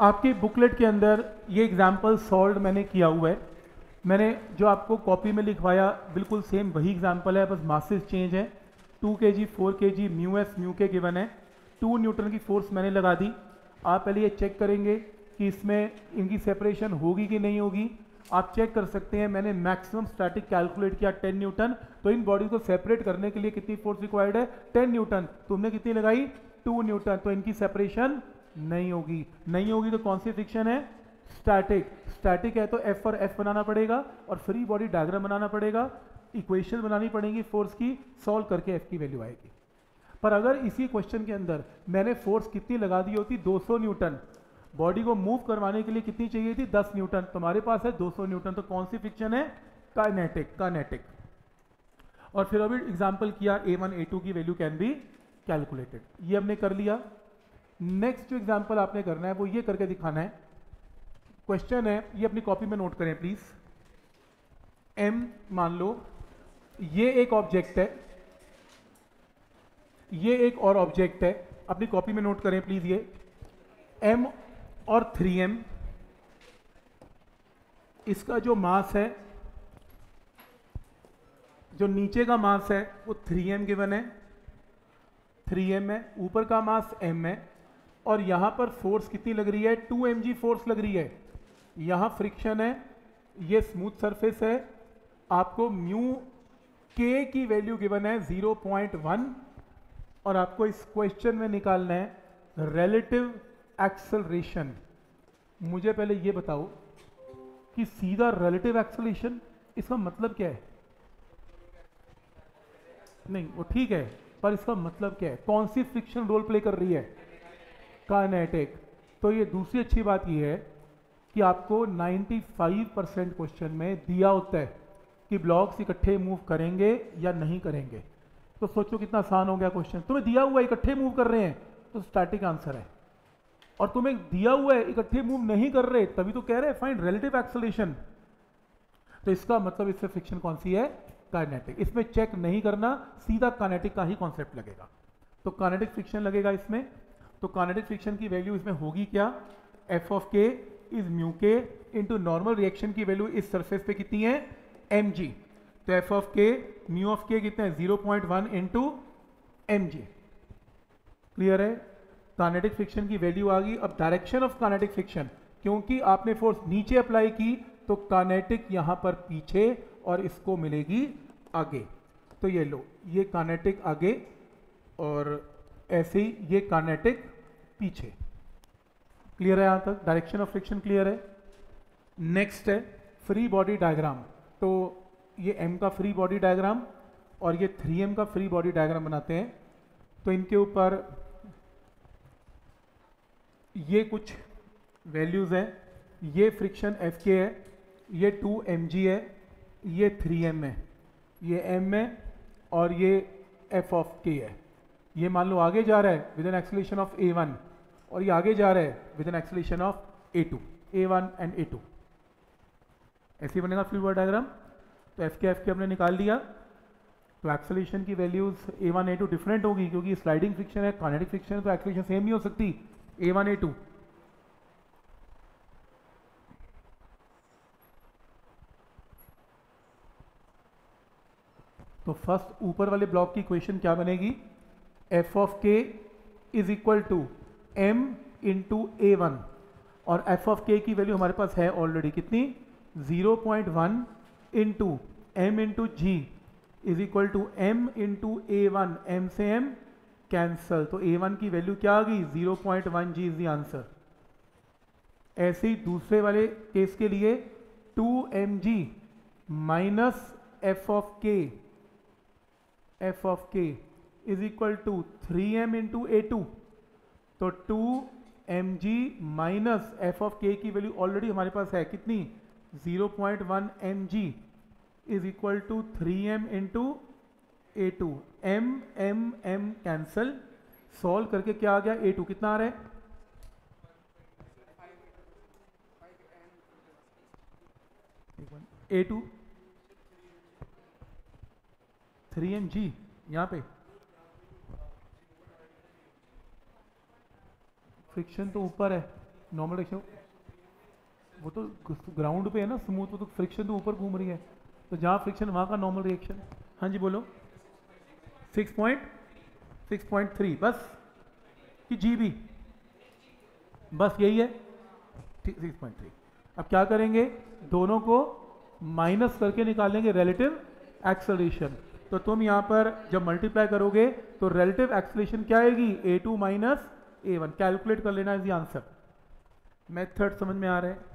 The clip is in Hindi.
आपके बुकलेट के अंदर ये एग्ज़ाम्पल सॉल्व मैंने किया हुआ है। मैंने जो आपको कॉपी में लिखवाया, बिल्कुल सेम वही एग्ज़ाम्पल है, बस मासेस चेंज है। To K G, four K G mu S mu K given है। टू न्यूटन की फोर्स मैंने लगा दी। आप पहले ये चेक करेंगे कि इसमें इनकी सेपरेशन होगी कि नहीं होगी। आप चेक कर सकते हैं, मैंने मैक्सिमम स्टैटिक कैलकुलेट किया 10 न्यूटन। तो इन बॉडी को सेपरेट करने के लिए कितनी फोर्स रिक्वायर्ड है? 10 न्यूटन। तुमने कितनी लगाई? 2 न्यूटन। तो इनकी सेपरेशन नहीं होगी। नहीं होगी तो कौन सी फ्रिक्शन है? स्टैटिक स्टैटिक है तो एफ़ और एफ़ बनाना पड़ेगा और फ्री बॉडी डायग्राम बनाना पड़ेगा। इक्वेशन बनानी पड़ेगी फोर्स की सॉल्व करके एफ़ की वैल्यू आएगी। पर अगर इसी क्वेश्चन के अंदर मैंने फोर्स कितनी लगा दी होती? 200 न्यूटन। बॉडी को मूव करवाने के लिए कितनी चाहिए थी? 10 न्यूटन। तुम्हारे पास है 200 न्यूटन तो कौन सी फ्रिक्शन है? काइनेटिक काइनेटिक और फिर अभी एग्जांपल किया a1 a2 की वैल्यू कैन बी कैलकुलेटेड ये हमने कर लिया। नेक्स्ट जो एग्ज़ाम्पल आपने करना है, वो ये करके दिखाना है। क्वेश्चन है, ये अपनी कॉपी में नोट करें प्लीज़ एम मान लो, ये एक ऑब्जेक्ट है। ये एक और ऑब्जेक्ट है। अपनी कॉपी में नोट करें प्लीज़ ये। एम और थ्री एम इसका जो मास है, जो नीचे का मास है, वो थ्री एम गिवन है। थ्री एम है, ऊपर का मास एम है। और यहाँ पर फोर्स कितनी लग रही है? टू एम फोर्स लग रही है। यहाँ फ्रिक्शन है, ये स्मूथ सरफेस है। आपको म्यू के की वैल्यू गिवन है 0.1 और आपको इस क्वेश्चन में निकालना है रिलेटिव एक्सलरेशन मुझे पहले ये बताओ कि सीधा रिलेटिव एक्सलेशन इसका मतलब क्या है? नहीं, वो ठीक है, पर इसका मतलब क्या है? कौन सी फ्रिक्शन रोल प्ले कर रही है? काइनेटिक तो ये दूसरी अच्छी बात ये है कि आपको 95 परसेंट क्वेश्चन में दिया होता है कि ब्लॉक्स इकट्ठे मूव करेंगे या नहीं करेंगे। तो सोचो कितना आसान हो गया क्वेश्चन तुम्हें दिया हुआ इकट्ठे मूव कर रहे हैं तो स्टैटिक आंसर है। और तुम्हें दिया हुआ है, इकट्ठे मूव नहीं कर रहे, तभी तो कह रहे हैं फाइंड रिलेटिव एक्सलेशन तो इसका मतलब इससे फ्रिक्शन कौन सी है? काइनेटिक इसमें चेक नहीं करना, सीधा काइनेटिक का ही कॉन्सेप्ट लगेगा। तो काइनेटिक फ्रिक्शन लगेगा इसमें। तो काइनेटिक फ्रिक्शन की वैल्यू इसमें होगी क्या? F of K is mu K into normal reaction की वैल्यू इस सरफेस पे कितनी है? एम जी तो F of K mu of K कितना है? Zero point one into M G clear है? कानेटिक फ्रिक्शन की वैल्यू आ गई। अब डायरेक्शन ऑफ़ कानेटिक फ्रिक्शन क्योंकि आपने फोर्स नीचे अप्लाई की तो कानेटिक यहाँ पर पीछे और इसको मिलेगी आगे। तो ये लो, ये कानेटिक आगे और ऐसे ही ये कानेटिक पीछे। क्लियर है यहाँ तक? डायरेक्शन ऑफ़ फ्रिक्शन क्लियर है। नेक्स्ट है फ्री बॉडी डायग्राम तो ये एम का फ्री बॉडी डायग्राम और ये थ्री एम का फ्री बॉडी डायग्राम बनाते हैं। तो इनके ऊपर ये कुछ वैल्यूज़ हैं। ये फ्रिक्शन एफ़ के है, ये टू एम जी है, ये थ्री एम है। ये एम है और ये एफ़ ऑफ़ के है। ये मान लो आगे जा रहा है with an acceleration of A one और ये आगे जा रहा है with an acceleration of A two A one and A two ऐसे बनेगा बॉडी डायग्राम तो एफ़ के एफ़ के हमने निकाल लिया तो एक्सलेशन की values A one A two different होगी क्योंकि स्लाइडिंग फ्रिक्शन है कानेटिक फ्रिक्शन है तो एक्सलेशन सेम नहीं हो सकती। ए वन ए टू तो फ़र्स्ट ऊपर वाले ब्लॉक की इक्वेशन क्या बनेगी? F of K is equal to M into A one और एफ़ ऑफ़ के की वैल्यू हमारे पास है ऑलरेडी कितनी? 0.1 point one into M into G is equal to M into A one M से एम कैंसल तो ए वन की वैल्यू क्या आ गई? 0.1 point one G is the answer ऐसे ही दूसरे वाले केस के लिए 2 M G minus F of K F of K is equal to three M into A two तो two M G minus F of K की वैल्यू ऑलरेडी हमारे पास है। कितनी? 0.1 point one M G is equal to three M into A two M M M cancel solve करके क्या आ गया? ए टू कितना आ रहा है? A two three M G यहाँ पे। फ्रिक्शन तो ऊपर है नॉर्मल रिएक्शन वो तो ग्राउंड पे है ना स्मूथ वो तो फ्रिक्शन तो ऊपर घूम रही है। तो जहाँ फ्रिक्शन वहाँ का नॉर्मल रिएक्शन हाँ जी, बोलो। Six point six point three बस। कि जी बी बस यही है। सिक्स पॉइंट थ्री अब क्या करेंगे? दोनों को माइनस करके निकालेंगे रिलेटिव एक्सलेशन तो तुम यहाँ पर जब मल्टीप्लाई करोगे तो रिलेटिव एक्सलेशन क्या आएगी? A two minus A one calculate कर लेना इज़ आंसर मेथड समझ में आ रहा है.